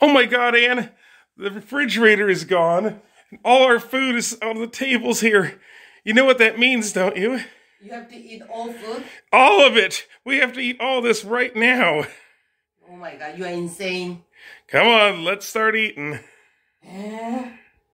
Oh my god, Ann, the refrigerator is gone. And all our food is on the tables here. You know what that means, don't you? You have to eat all food? All of it. We have to eat all this right now. Oh my god, you are insane. Come on, let's start eating. Eh?